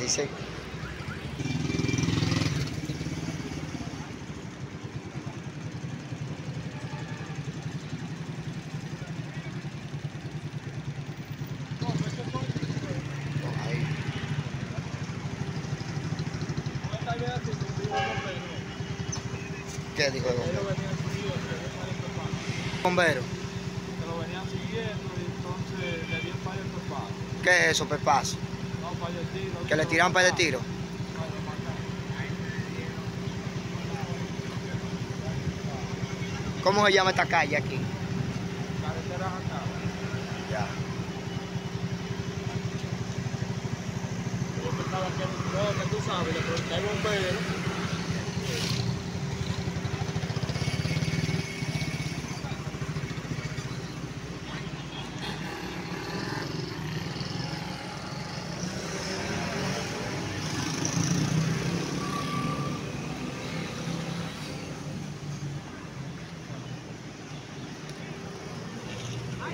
dicen. Ahí. ¿Qué dijo el bombero? Bombero. Se lo venían siguiendo y entonces le par de pepadas. ¿Qué es eso, pepazo? Que le tiran par de tiro. ¿Cómo se llama esta calle aquí? Carretera. Ya. Yo pensaba que no, que tú sabes, le pregunté al bombero.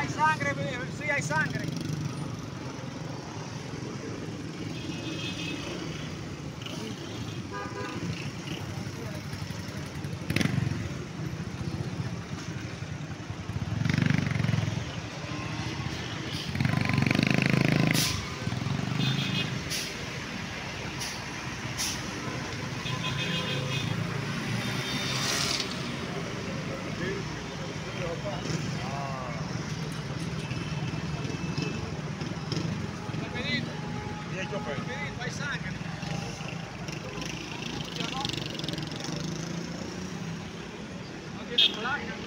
sim, sangre, sì, sangre. Thank you.